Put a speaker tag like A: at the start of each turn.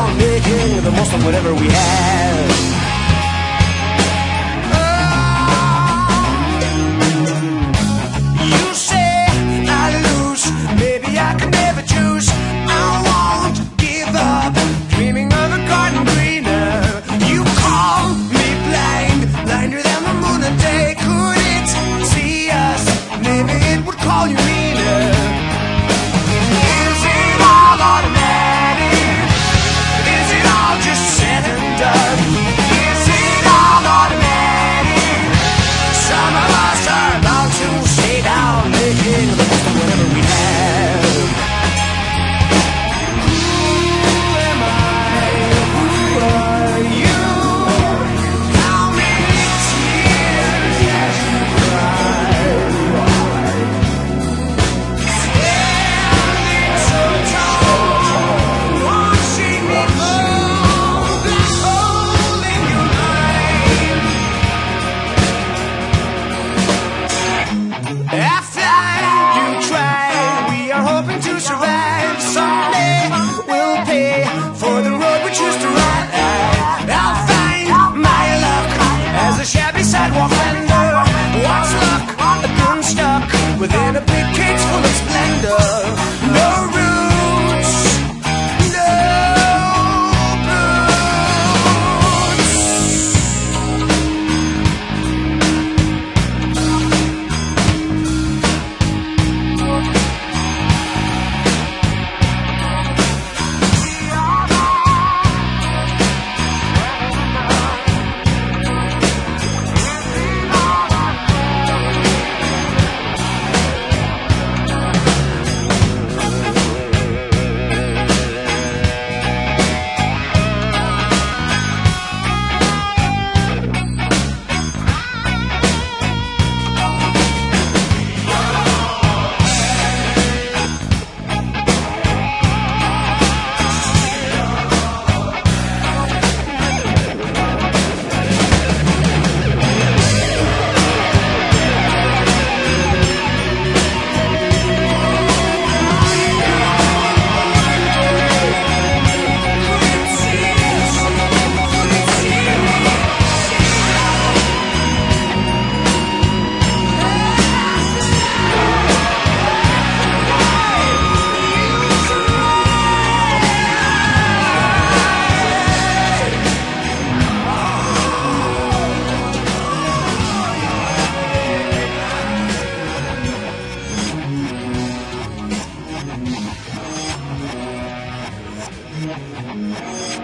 A: down, making the most of whatever we have. Yeah. Yeah.